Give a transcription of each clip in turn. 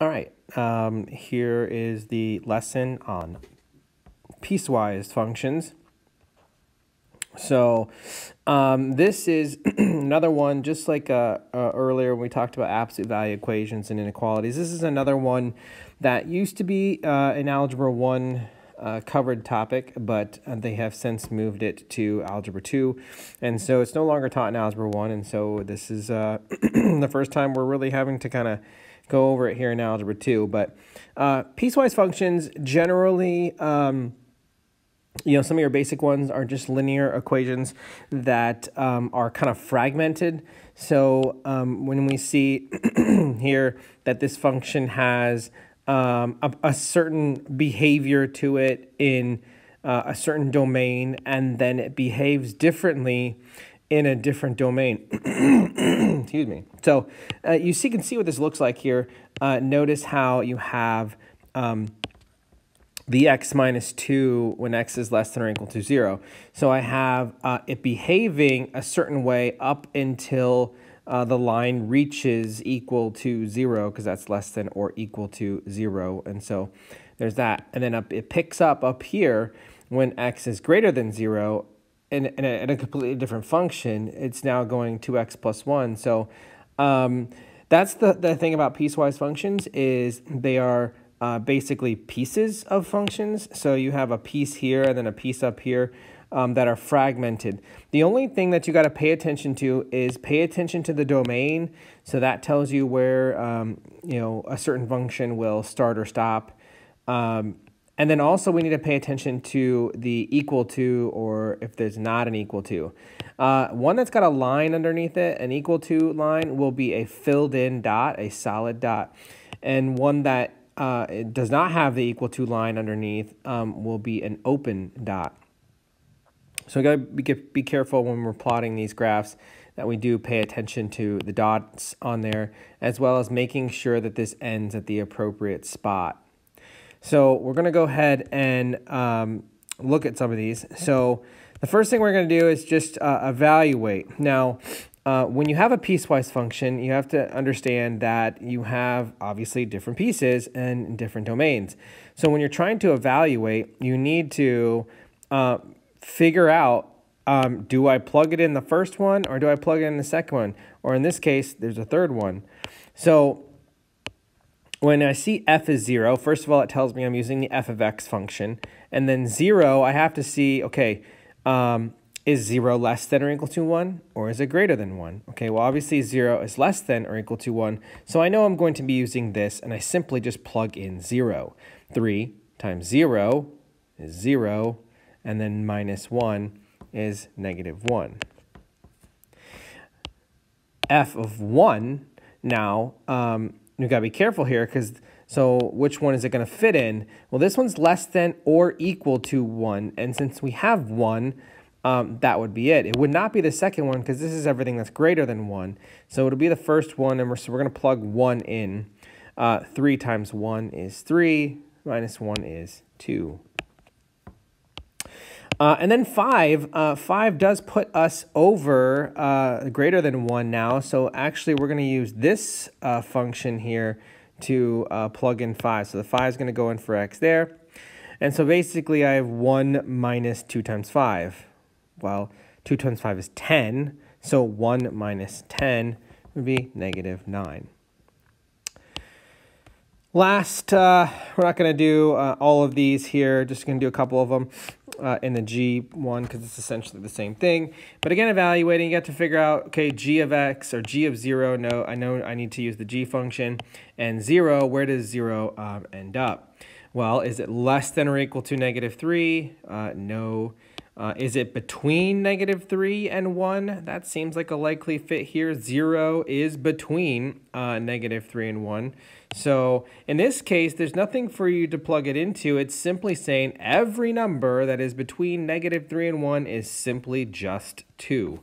All right, um, here is the lesson on piecewise functions. So um, this is another one, just like uh, uh, earlier when we talked about absolute value equations and inequalities. This is another one that used to be uh, an Algebra 1 uh, covered topic, but uh, they have since moved it to Algebra 2. And so it's no longer taught in Algebra 1. And so this is uh, the first time we're really having to kind of go over it here in Algebra 2. But uh, piecewise functions generally, um, you know, some of your basic ones are just linear equations that um, are kind of fragmented. So um, when we see here that this function has um, a, a, certain behavior to it in uh, a certain domain, and then it behaves differently in a different domain. Excuse me. So uh, you see, can see what this looks like here. Uh, notice how you have um, the x minus 2 when x is less than or equal to 0. So I have uh, it behaving a certain way up until uh, the line reaches equal to 0 because that's less than or equal to 0. And so there's that. And then up, it picks up up here when x is greater than 0 in, in, a, in a completely different function. It's now going 2x plus 1. So um, that's the, the thing about piecewise functions is they are uh, basically pieces of functions. So you have a piece here and then a piece up here um, that are fragmented. The only thing that you got to pay attention to is pay attention to the domain. So that tells you where um, you know a certain function will start or stop. Um, and then also we need to pay attention to the equal to or if there's not an equal to. Uh, one that's got a line underneath it, an equal to line, will be a filled in dot, a solid dot. And one that uh, does not have the equal to line underneath um, will be an open dot. So we got to be, be careful when we're plotting these graphs that we do pay attention to the dots on there, as well as making sure that this ends at the appropriate spot. So we're going to go ahead and um, look at some of these. So the first thing we're going to do is just uh, evaluate. Now, uh, when you have a piecewise function, you have to understand that you have obviously different pieces and different domains. So when you're trying to evaluate, you need to uh, figure out um, do I plug it in the first one or do I plug it in the second one? Or in this case, there's a third one. So when I see f is 0, first of all, it tells me I'm using the f of x function. And then 0, I have to see, okay, um, is 0 less than or equal to 1 or is it greater than 1? Okay, well, obviously 0 is less than or equal to 1. So I know I'm going to be using this, and I simply just plug in 0. 3 times 0 is 0 and then minus 1 is negative 1. f of 1, now, um, you've got to be careful here because so which one is it going to fit in? Well, this one's less than or equal to 1. And since we have 1, um, that would be it. It would not be the second one because this is everything that's greater than 1. So it'll be the first one, and we're, so we're going to plug 1 in. Uh, 3 times 1 is 3, minus 1 is 2. Uh, and then 5, uh, 5 does put us over uh, greater than 1 now. So actually we're going to use this uh, function here to uh, plug in 5. So the 5 is going to go in for x there. And so basically I have 1 minus 2 times 5. Well, 2 times 5 is 10. So 1 minus 10 would be negative 9. Last, uh, we're not going to do all of these here, just going to do a couple of them uh, in the G one because it's essentially the same thing. But again, evaluating, you have to figure out, okay, G of X or G of zero, no, I know I need to use the G function. And zero, where does zero um, end up? Well, is it less than or equal to negative three? Uh, no. Uh, is it between negative 3 and 1? That seems like a likely fit here. 0 is between uh, negative 3 and 1. So in this case, there's nothing for you to plug it into. It's simply saying every number that is between negative 3 and 1 is simply just 2.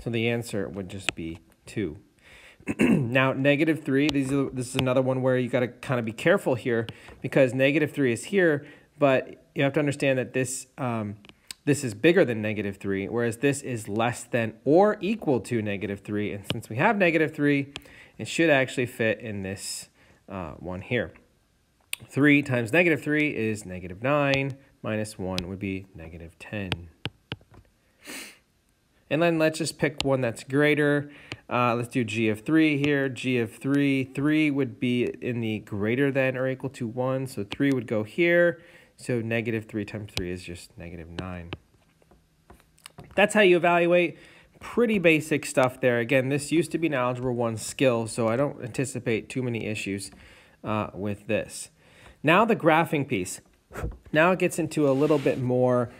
So the answer would just be 2. now, negative 3, these are, this is another one where you got to kind of be careful here because negative 3 is here, but you have to understand that this, um, this is bigger than negative 3, whereas this is less than or equal to negative 3. And since we have negative 3, it should actually fit in this uh, 1 here. 3 times negative 3 is negative 9, minus 1 would be negative 10. And then let's just pick one that's greater. Uh, let's do g of 3 here. g of 3, 3 would be in the greater than or equal to 1, so 3 would go here. So negative 3 times 3 is just negative 9. That's how you evaluate. Pretty basic stuff there. Again, this used to be an Algebra 1 skill, so I don't anticipate too many issues uh, with this. Now the graphing piece. Now it gets into a little bit more,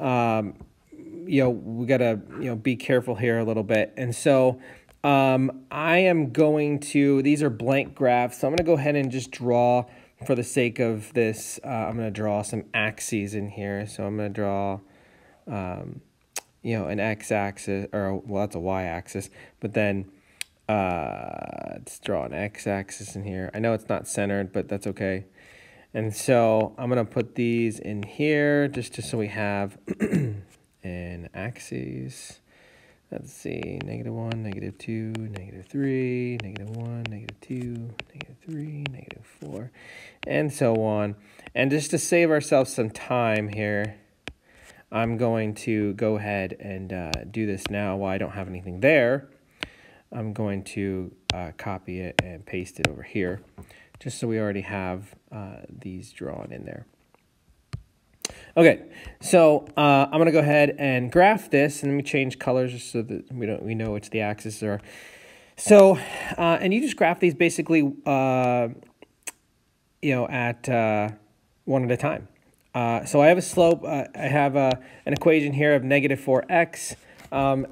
um, you know, we got to, you know, be careful here a little bit. And so um, I am going to, these are blank graphs, so I'm going to go ahead and just draw, for the sake of this, uh, I'm going to draw some axes in here. So I'm going to draw, um, you know, an x-axis, or, well, that's a y-axis, but then uh, let's draw an x-axis in here. I know it's not centered, but that's okay. And so I'm going to put these in here just, just so we have an axes. Let's see, negative 1, negative 2, negative 3, negative 1, negative 2, negative 3, negative 4, and so on. And just to save ourselves some time here, I'm going to go ahead and uh, do this now while I don't have anything there. I'm going to uh, copy it and paste it over here just so we already have uh, these drawn in there. Okay, so uh, I'm going to go ahead and graph this, and let me change colors so that we don't we know which the axes are. So, uh, and you just graph these basically, uh, you know, at uh, one at a time. Uh, so I have a slope. Uh, I have a, an equation here of negative 4x. Um,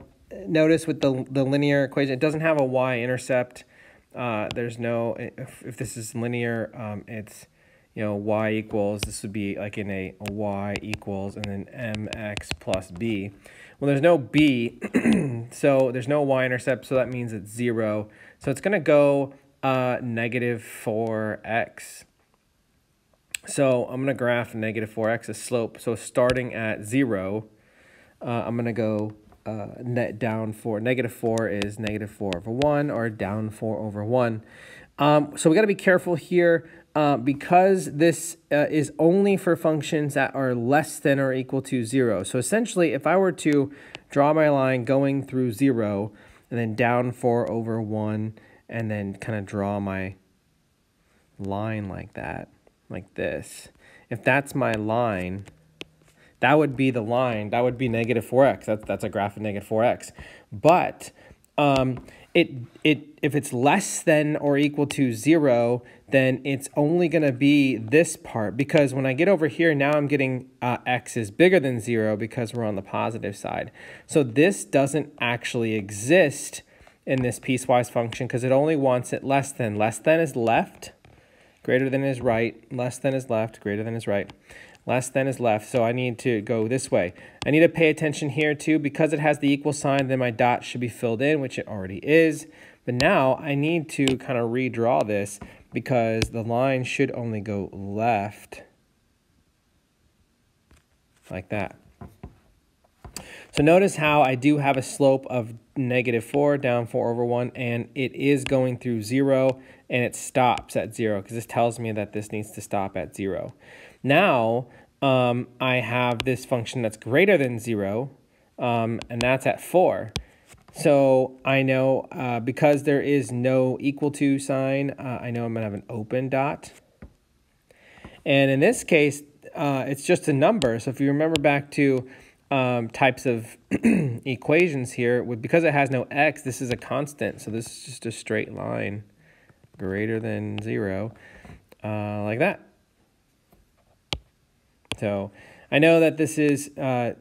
notice with the, the linear equation, it doesn't have a y-intercept. There's no, if, if this is linear, um, it's, you know, y equals, this would be like in a y equals and then mx plus b. Well, there's no b, so there's no y-intercept, so that means it's 0. So it's to go uh, negative 4x. So I'm to graph negative 4x as slope. So starting at 0, uh, I'm to go uh, net down 4. Negative 4 is negative 4 over 1 or down 4 over 1. Um, so we got to be careful here uh, because this uh, is only for functions that are less than or equal to 0. So essentially, if I were to draw my line going through 0 and then down 4 over 1 and then kind of draw my line like that, like this, if that's my line, that would be the line. That would be negative 4x. That's, that's a graph of negative 4x. But um, it, it, if it's less than or equal to 0, then it's only going to be this part. Because when I get over here, now I'm getting uh, x is bigger than 0 because we're on the positive side. So this doesn't actually exist in this piecewise function because it only wants it less than. Less than is left, greater than is right, less than is left, greater than is right. Less than is left, so I need to go this way. I need to pay attention here too. Because it has the equal sign, then my dot should be filled in, which it already is. But now I need to kind of redraw this because the line should only go left like that. So notice how I do have a slope of negative 4 down 4 over 1, and it is going through 0, and it stops at 0, because this tells me that this needs to stop at 0. Now um, I have this function that's greater than 0, um, and that's at 4. So I know uh, because there is no equal to sign, uh, I know I'm to have an open dot. And in this case, uh, it's just a number. So if you remember back to um, types of equations here, because it has no x, this is a constant. So this is just a straight line greater than 0, uh, like that. So I know that this is uh,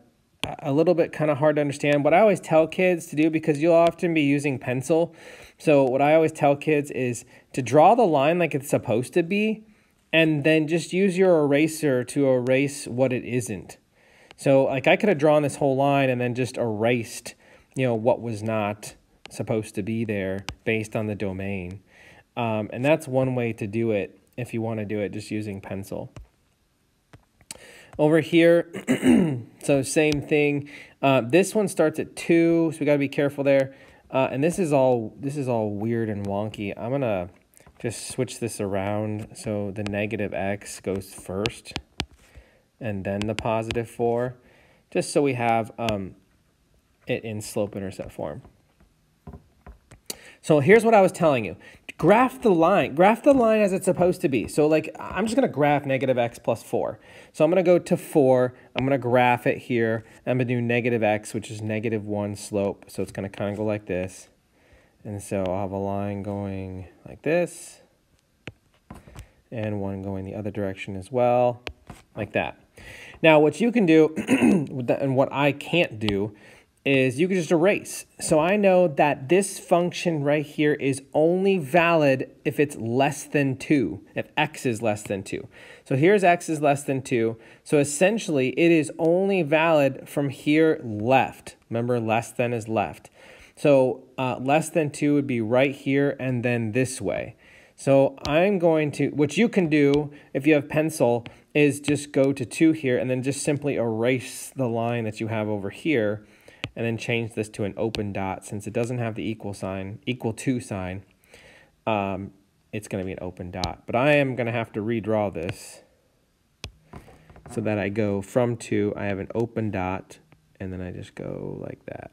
a little bit kind of hard to understand. What I always tell kids to do, because you'll often be using pencil, so what I always tell kids is to draw the line like it's supposed to be, and then just use your eraser to erase what it isn't. So like I could have drawn this whole line and then just erased, you know, what was not supposed to be there based on the domain. Um, and that's one way to do it if you want to do it just using pencil. Over here, so same thing. Uh, this one starts at 2, so we got to be careful there. Uh, and this is all this is all weird and wonky. I'm to just switch this around so the negative x goes first and then the positive 4, just so we have um, it in slope-intercept form. So here's what I was telling you. Graph the line. Graph the line as it's supposed to be. So like, I'm just going to graph negative x plus 4. So I'm going to go to 4. I'm going to graph it here. I'm going to do negative x, which is negative 1 slope. So it's going to kind of go like this. And so I'll have a line going like this. And one going the other direction as well, like that. Now, what you can do, and what I can't do, is you can just erase. So I know that this function right here is only valid if it's less than 2, if x is less than 2. So here's x is less than 2. So essentially, it is only valid from here left. Remember, less than is left. So uh, less than 2 would be right here and then this way. So I'm going to, what you can do if you have pencil is just go to 2 here and then just simply erase the line that you have over here and then change this to an open dot since it doesn't have the equal sign, equal to sign. Um, it's going to be an open dot. But I am going to have to redraw this so that I go from 2, I have an open dot, and then I just go like that.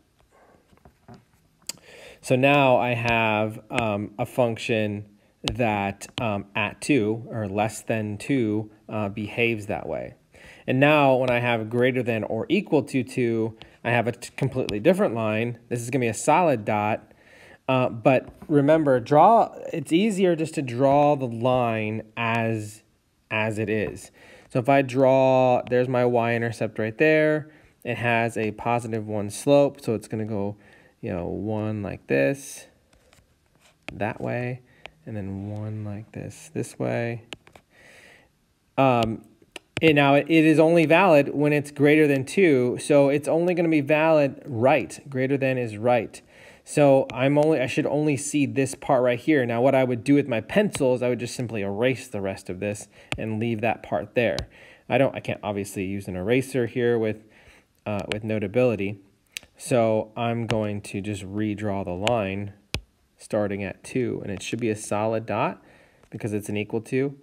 So now I have um, a function that um, at 2 or less than 2 uh, behaves that way. And now when I have greater than or equal to 2, I have a completely different line. This is going to be a solid dot. Uh, but remember, draw. it's easier just to draw the line as, as it is. So if I draw, there's my y-intercept right there. It has a positive 1 slope, so it's going to go you know, one like this, that way, and then one like this, this way. Um, and now it is only valid when it's greater than 2, so it's only going to be valid right. Greater than is right. So I'm only I should only see this part right here. Now what I would do with my pencil is I would just simply erase the rest of this and leave that part there. I don't I can't obviously use an eraser here with uh, with notability. So I'm going to just redraw the line starting at 2, and it should be a solid dot because it's an equal to.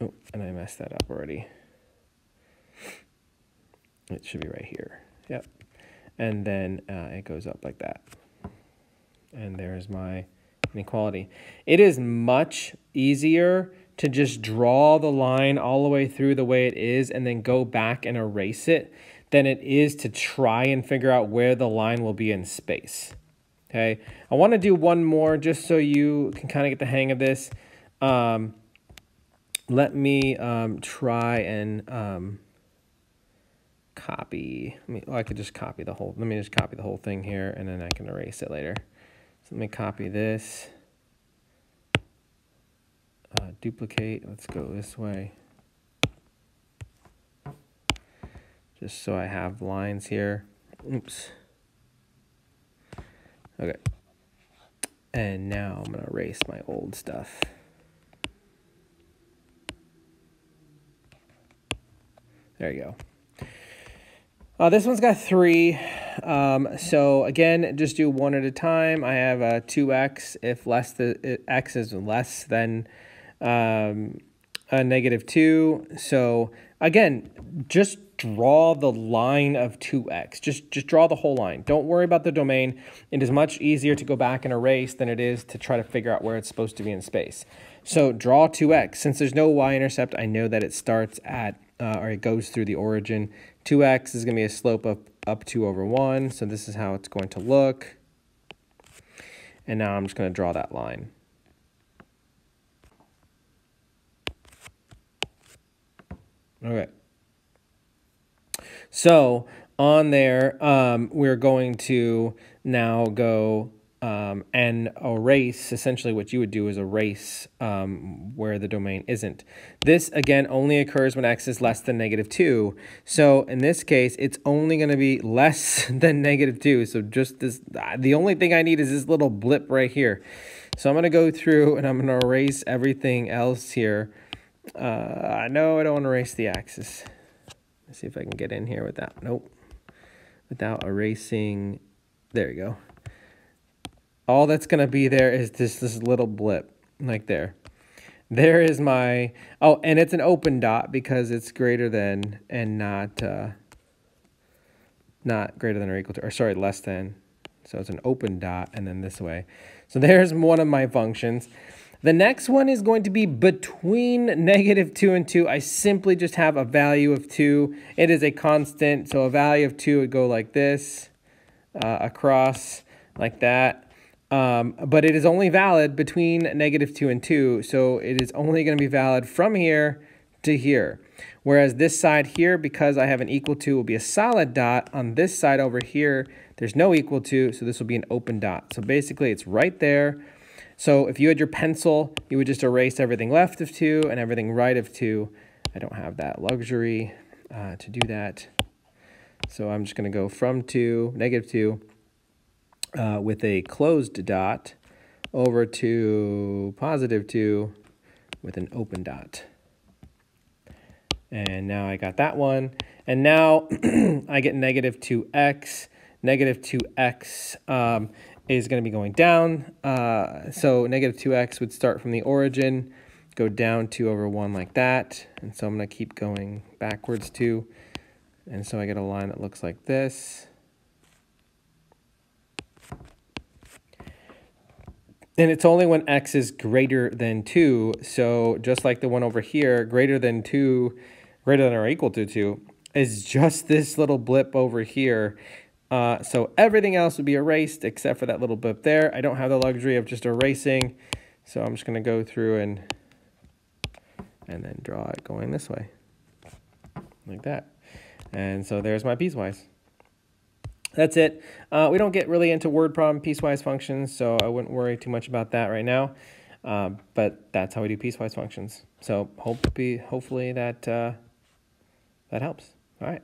Oh, and I messed that up already. It should be right here. Yep. And then uh, it goes up like that. And there's my inequality. It is much easier to just draw the line all the way through the way it is and then go back and erase it than it is to try and figure out where the line will be in space. Okay, I want to do one more just so you can kind of get the hang of this. Um, let me um, try and um, copy. Let me, oh, I could just copy the whole. Let me just copy the whole thing here, and then I can erase it later. So let me copy this. Uh, duplicate. Let's go this way. just so I have lines here. Oops. Okay. And now I'm going to erase my old stuff. There you go. Uh, this one's got three. Um, so again, just do one at a time. I have a 2x if less the x is less than um, a negative 2. So again, just draw the line of 2x. Just, just draw the whole line. Don't worry about the domain. It is much easier to go back and erase than it is to try to figure out where it's supposed to be in space. So draw 2x. Since there's no y-intercept, I know that it starts at, uh, or it goes through the origin. 2x is going to be a slope of up 2 over 1. So this is how it's going to look. And now I'm just going to draw that line. Okay. So on there, um, we're going to now go um, and erase, essentially what you would do is erase um, where the domain isn't. This, again, only occurs when x is less than negative 2. So in this case, it's only going to be less than negative 2. So just this, the only thing I need is this little blip right here. So I'm going to go through and I'm going to erase everything else here. Uh, no, I don't want to erase the axis. Let's see if I can get in here without, nope, without erasing, there you go. All that's going to be there is this, this little blip, like there. There is my, oh, and it's an open dot because it's greater than and not, uh, not greater than or equal to, or sorry, less than. So it's an open dot and then this way. So there's one of my functions. The next one is going to be between negative 2 and 2. I simply just have a value of 2. It is a constant, so a value of 2 would go like this, uh, across like that. Um, but it is only valid between negative 2 and 2, so it is only going to be valid from here to here. Whereas this side here, because I have an equal to, will be a solid dot. On this side over here, there's no equal to, so this will be an open dot. So basically, it's right there. So if you had your pencil, you would just erase everything left of 2 and everything right of 2. I don't have that luxury uh, to do that. So I'm just going to go from 2, negative 2, uh, with a closed dot over to positive 2 with an open dot. And now I got that one. And now I get negative 2x. Negative 2x um, is going to be going down. Uh, so negative 2x would start from the origin, go down 2 over 1 like that. And so I'm going to keep going backwards too. And so I get a line that looks like this. And it's only when x is greater than 2. So just like the one over here, greater than 2, greater than or equal to 2, is just this little blip over here uh, so everything else would be erased except for that little blip there. I don't have the luxury of just erasing, so I'm just going to go through and and then draw it going this way, like that. And so there's my piecewise. That's it. Uh, we don't get really into word problem piecewise functions, so I wouldn't worry too much about that right now. Uh, but that's how we do piecewise functions. So hope be, hopefully that uh, that helps. All right.